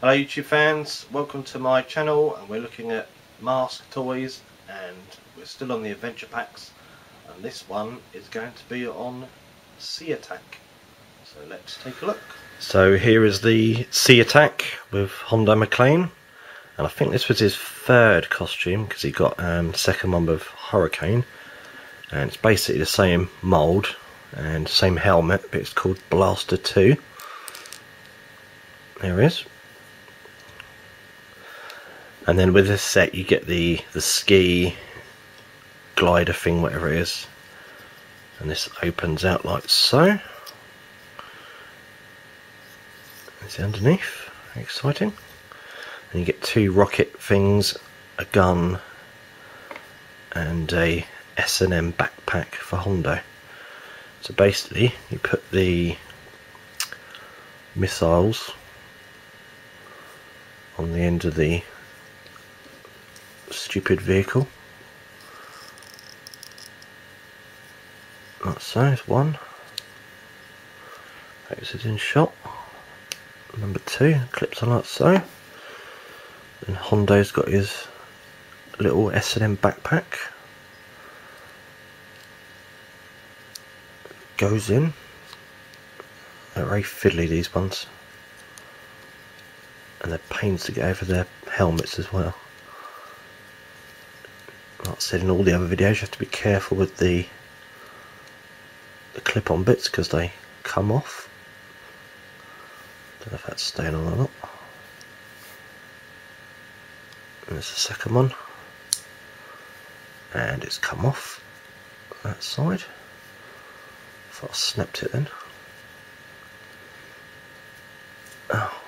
Hello YouTube fans, welcome to my channel and we're looking at M.A.S.K. toys and we're still on the adventure packs and this one is going to be on Sea Attack. So let's take a look. So here is the Sea Attack with Hondo MacLean and I think this was his third costume because he got um, second one with Hurricane and it's basically the same mould and same helmet but it's called Blaster 2. There it is and then with this set you get the the ski glider thing whatever it is. And this opens out like so. It's underneath. Exciting. And you get two rocket things a gun and a S&M backpack for Hondo. So basically you put the missiles on the end of the stupid vehicle. So, it's one. Is in shot. Number two, clips on that so. And Hondo's got his little S&M backpack. Goes in. They're very fiddly these ones. And they're pains to get over their helmets as well said in all the other videos, you have to be careful with the the clip-on bits because they come off. Don't know if that's staying on or not. There's the second one. And it's come off that side. Thought I snapped it then. Oh,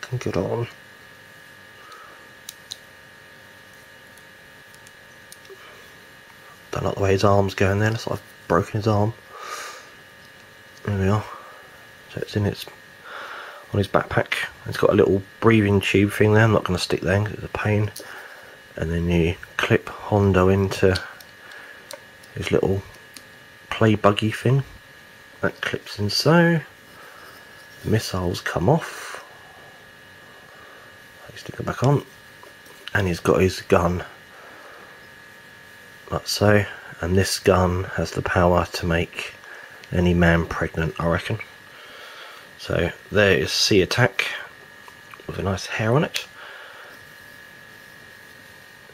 can get on. Like the way his arm's going there, looks like I've broken his arm. There we are. So it's in its on his backpack. It's got a little breathing tube thing there. I'm not going to stick there because it's a pain. And then you clip Hondo into his little play buggy thing. That clips in so. Missiles come off. Stick it back on. And he's got his gun like so and this gun has the power to make any man pregnant I reckon. So there is Sea Attack with a nice hair on it.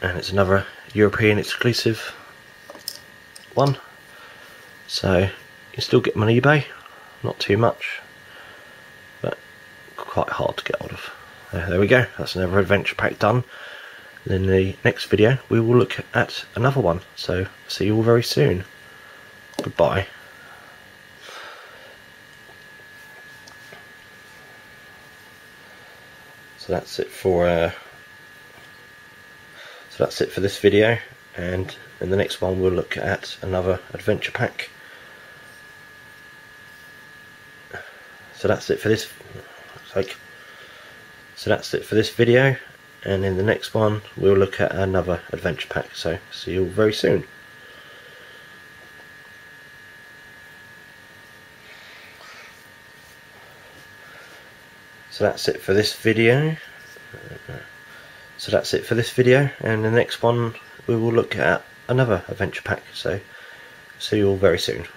And it's another European exclusive one. So you still get them on eBay. Not too much but quite hard to get hold of. There we go. That's another adventure pack done in the next video we will look at another one. So see you all very soon. Goodbye. So that's it for uh, so that's it for this video. And in the next one we'll look at another adventure pack. So that's it for this like so that's it for this video and in the next one we'll look at another adventure pack. So see you all very soon. So that's it for this video. So that's it for this video. And in the next one we will look at another adventure pack. So see you all very soon.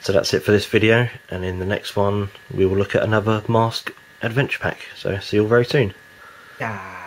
So that's it for this video. And in the next one we will look at another M.A.S.K. adventure pack. So see you all very soon. Yeah.